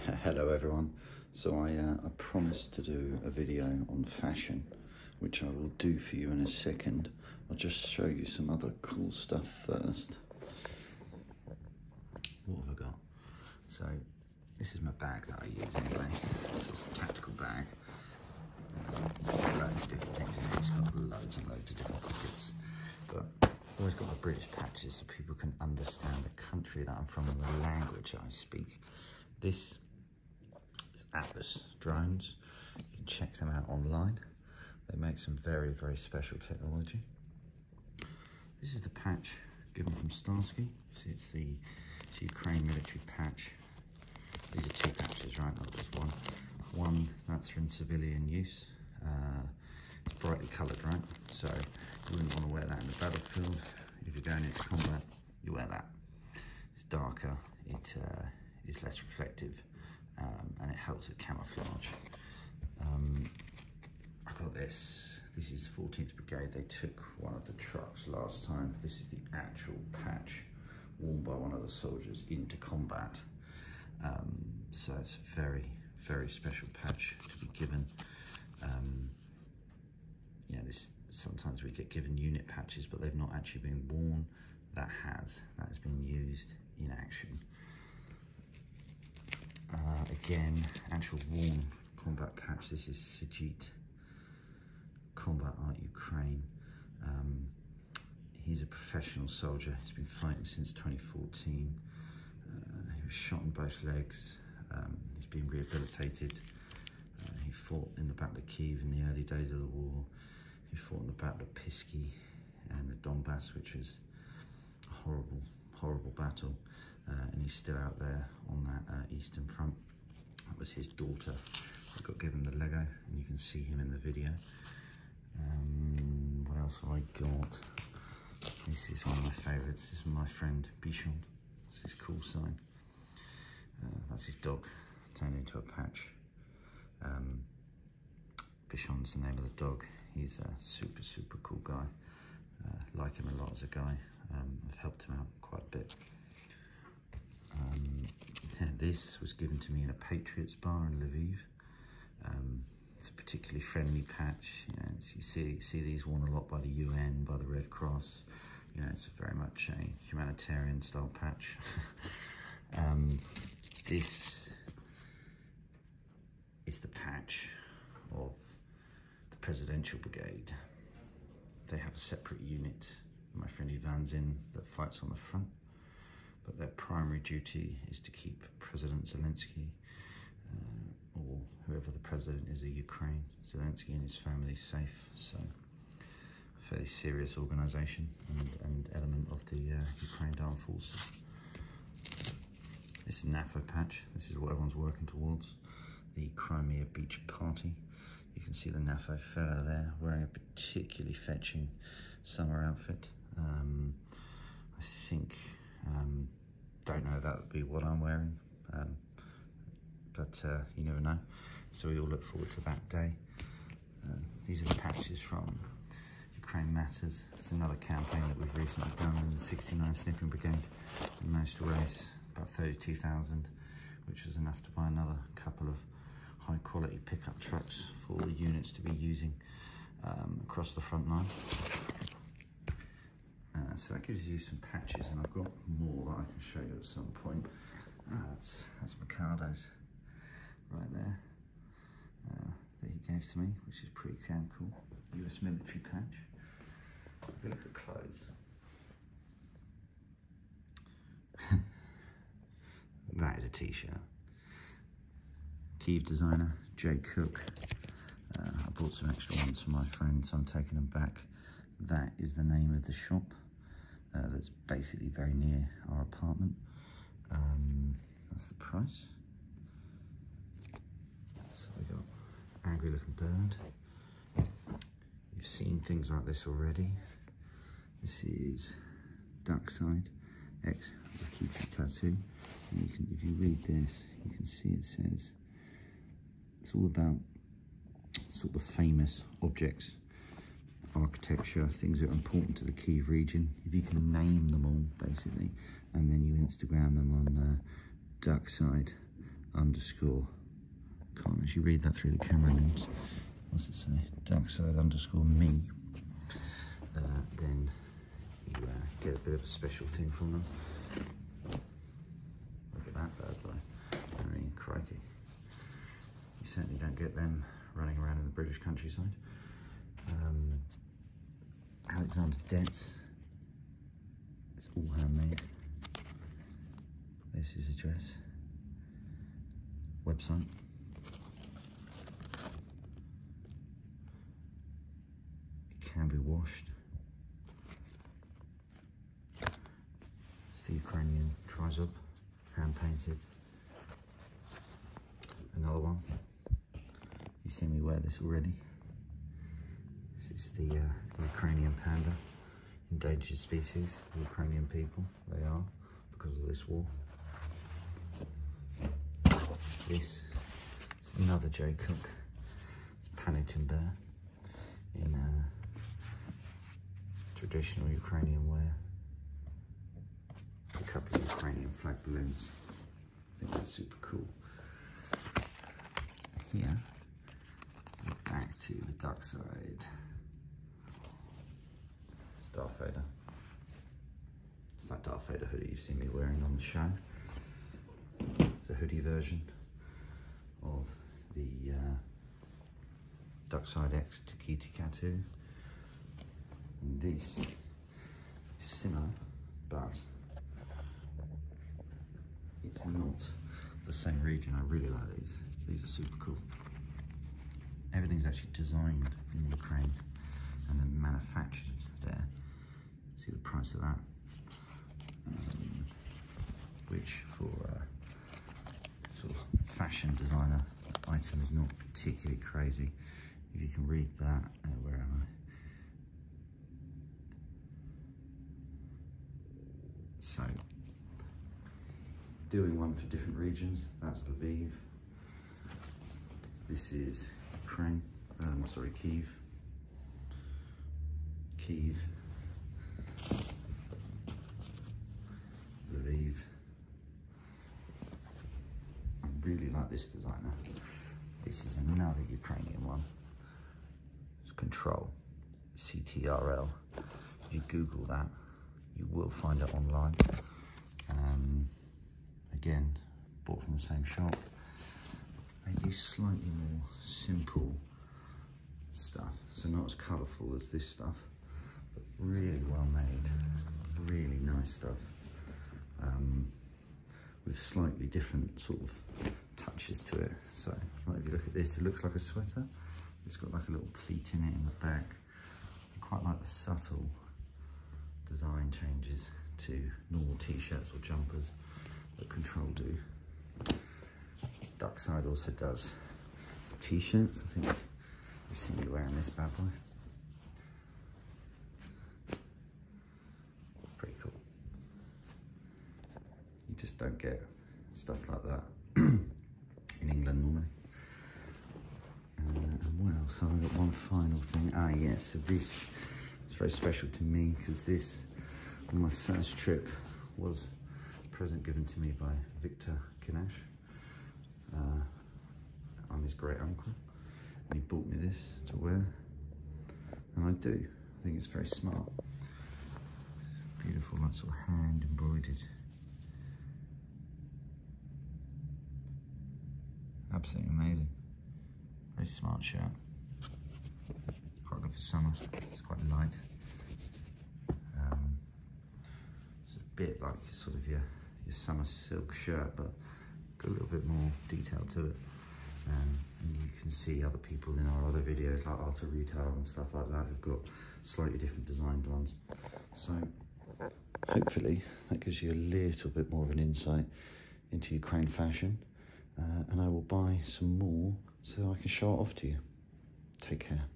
Hello everyone. So I, uh, I promised to do a video on fashion, which I will do for you in a second. I'll just show you some other cool stuff first. What have I got? So this is my bag that I use anyway. This is a tactical bag. Uh, loads of different things in it. It's got loads and loads of different pockets. But I've always got my British patches so people can understand the country that I'm from and the language I speak. This is Atlas drones. You can check them out online. They make some very, very special technology. This is the patch given from Starsky. See, it's the it's Ukraine military patch. These are two patches, right? Not just one. One that's for in civilian use. Uh, it's brightly coloured, right? So you wouldn't want to wear that in the battlefield. If you're going into combat, you wear that. It's darker. It uh, is less reflective um, and it helps with camouflage. Um, I got this. This is 14th Brigade. They took one of the trucks last time. This is the actual patch worn by one of the soldiers into combat. Um, so it's a very, very special patch to be given. Um, yeah, this sometimes we get given unit patches, but they've not actually been worn. That has. That has been used in action. Uh, again, actual worn combat patch. This is Sijit Combat Art Ukraine. Um, he's a professional soldier. He's been fighting since 2014. Uh, he was shot in both legs. Um, he's been rehabilitated. Uh, he fought in the Battle of Kiev in the early days of the war. He fought in the Battle of Pisky and the Donbass, which was a horrible, horrible battle uh, and he's still out there on that uh, eastern front. That was his daughter I got given the Lego, and you can see him in the video. Else have I got? This is one of my favourites. This is my friend Bichon. This is cool sign. Uh, that's his dog turned into a patch. Um, Bichon's the name of the dog. He's a super, super cool guy. Uh, like him a lot as a guy. Um, I've helped him out quite a bit. Um, this was given to me in a Patriots bar in Lviv. Um, it's a particularly friendly patch. You know, you see see these worn a lot by the UN, by the Red Cross. You know, it's very much a humanitarian style patch. um, this is the patch of the Presidential Brigade. They have a separate unit. My friend Ivan's in that fights on the front but their primary duty is to keep President Zelensky whoever the president is of Ukraine, Zelensky and his family safe. So, fairly serious organisation and, and, element of the uh, Ukraine Armed Forces. This is NAFO patch. This is what everyone's working towards. The Crimea Beach Party. You can see the NAFO fellow there wearing a particularly fetching summer outfit. Um, I think um, don't know that would be what I'm wearing, um, but uh, you never know. So we all look forward to that day. Uh, these are the patches from Ukraine Matters. It's another campaign that we've recently done in the 69 Sniffing Brigade. We managed to raise about 32,000, which was enough to buy another couple of high quality pickup trucks for the units to be using um, across the front line. Uh, so that gives you some patches, and I've got more that I can show you at some point. Ah, that's, that's Micado's right there gave to me, which is pretty damn cool. US military patch. If you look at clothes, that is a t-shirt. Kiev designer, Jay Cook. Uh, I bought some extra ones for my friends, so I'm taking them back. That is the name of the shop uh, that's basically very near our apartment. Um, that's the price. So we got angry looking bird. You've seen things like this already. This is Duckside X Rikichi tattoo. And you can, if you read this, you can see it says it's all about sort of famous objects architecture, things that are important to the Kiev region. If you can name them all, basically, and then you Instagram them on uh, Duckside underscore, can't actually read that through the camera lens. What's it say? Darkside underscore me. Uh, then you uh, get a bit of a special thing from them. Look at that bad boy. I mean, crikey. You certainly don't get them running around in the British countryside. Um, Alexander Dents. It's all handmade. This is address. Website. It can be washed. It's the Ukrainian Trizub, hand painted. Another one. You've seen me wear this already. This is the uh, Ukrainian panda, endangered species, the Ukrainian people, they are, because of this war. This is another Jay Cook, it's Paddington Bear in uh, traditional Ukrainian wear. A couple of Ukrainian flag balloons. I think that's super cool. Here, back to the duck side. It's Darth Vader. It's that Darth Vader hoodie you've seen me wearing on the show. It's a hoodie version of the uh, Duckside X Takiti Katu. And this is similar, but it's not the same region. I really like these. These are super cool. Everything's actually designed in Ukraine and then manufactured there. See the price of that? Um, which for uh, sort of fashion designer item is not particularly crazy. If you can read that, uh, where am I? So, doing one for different regions. That's Lviv. This is Ukraine, um, sorry, Kiev. Kiev. Lviv. I really like this designer. This is another Ukrainian one. It's Control, CTRL. If you Google that, you will find it online. Um, again, bought from the same shop. They do slightly more simple stuff, so not as colourful as this stuff, but really well made, really nice stuff. Um, with slightly different sort of touches to it. So, like if you look at this, it looks like a sweater. It's got like a little pleat in it in the back. I quite like the subtle design changes to normal t-shirts or jumpers that Control do. Duckside also does t-shirts. I think you've seen me wearing this bad boy. It's pretty cool. You just don't get stuff like that in England normally. Uh, and what else? Oh, I've got one final thing. Ah, yes, so this is very special to me because this, on my first trip, was present given to me by Victor Kinash. Uh, I'm his great uncle, and he bought me this to wear, and I do. I think it's very smart. Beautiful, like sort of hand embroidered. Absolutely amazing. Very smart shirt. Quite good for summer. It's quite light. Um, it's a bit like sort of your, your summer silk shirt, but got a little bit more detail to it. Um, and you can see other people in our other videos like Alta Retail and stuff like that have got slightly different designed ones. So hopefully that gives you a little bit more of an insight into Ukraine fashion. Uh, and I will buy some more so that I can show it off to you. Take care.